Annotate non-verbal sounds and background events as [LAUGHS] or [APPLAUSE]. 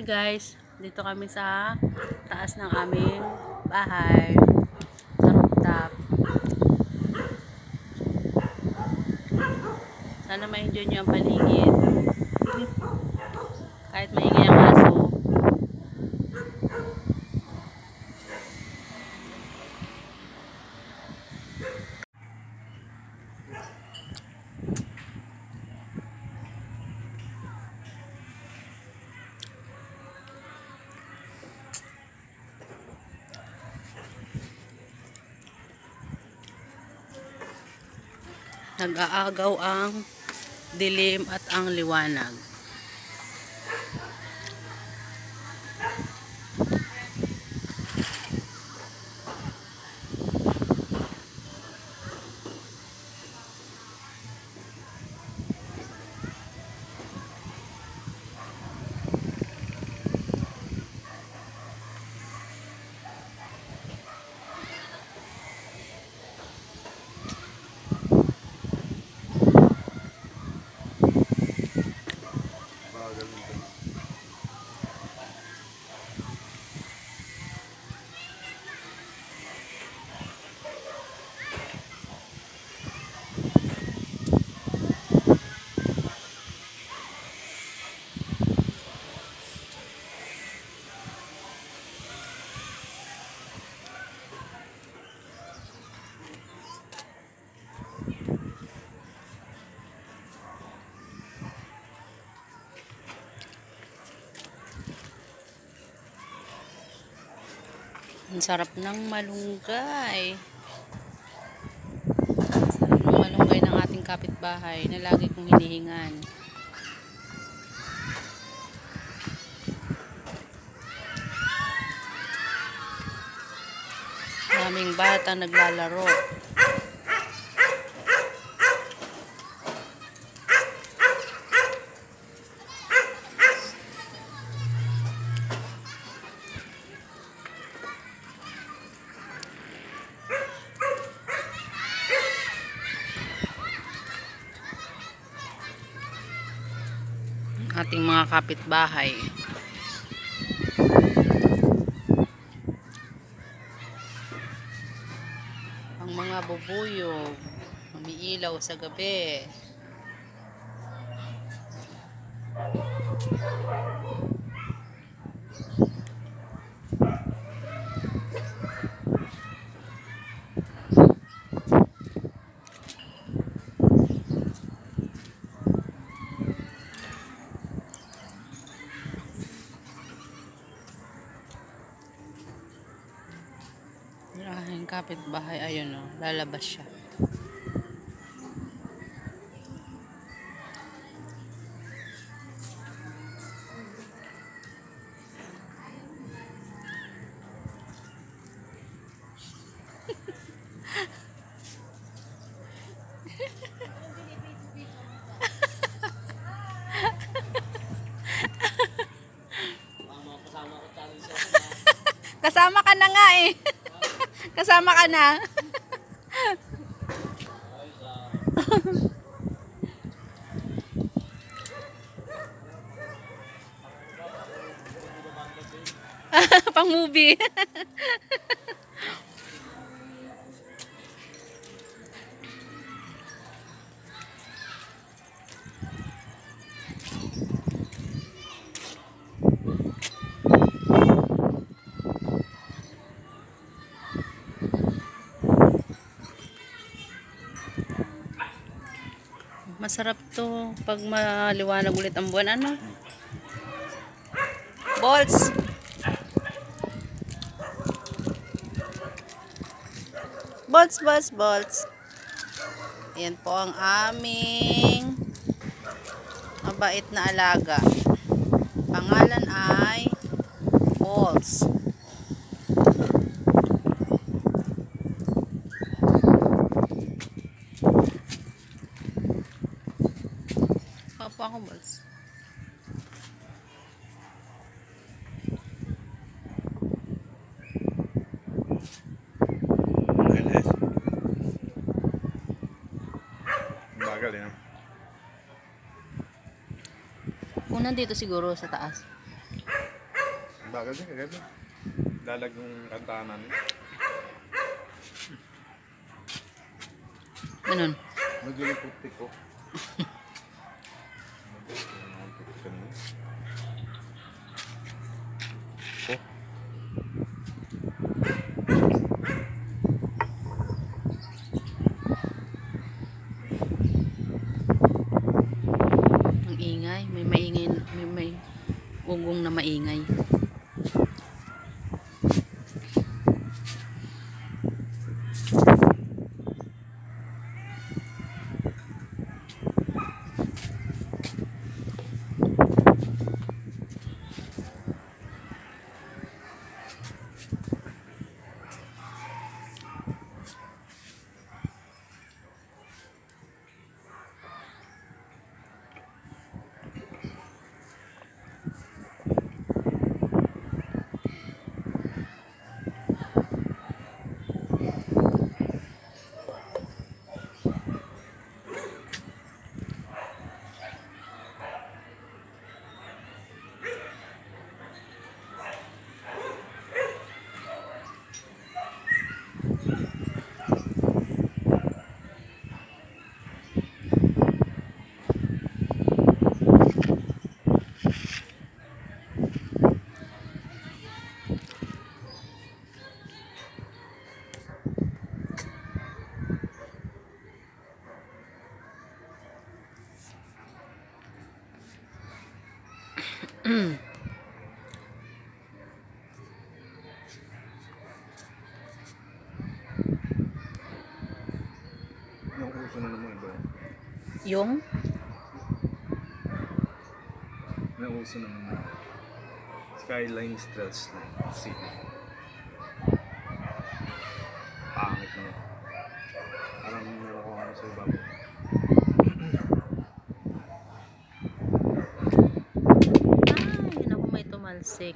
Hi guys, dito kami sa taas ng aming bahay sa rooftop. Sana ma-enjoy nyo ang paligid. Kahit maingay ang aso. Nag-aagaw ang dilim at ang liwanag. Ang sarap ng malunggay. Ang sarap ng malunggay ng ating kapitbahay na lagi kong hinihingan. Daming bata naglalaro. Ating mga kapitbahay. Ang mga bubuyog, umiilaw sa gabi. Yung aking kapitbahay, ayun o, lalabas siya. [LAUGHS] Kasama ka na nga eh. Kasama ka na. [LAUGHS] Pang movie. [LAUGHS] Masarap to pag maliwanag ulit ang buwan. Ano? Balls! Balls, balls, balls. Yan po ang aming mabait na alaga. Pangalan Una dito siguro sa taas. Bagal din kagabi. Lalag yung kantanan. Ganun. Yung putik ko. Oh. Ang ingay. May maingay. Ugong na maingay. Yung uso na naman ito. Yung? Yung uso na naman. Skyline Stretch Line. See. Pangit na. Parang meron ko ano sa ibabaw. 这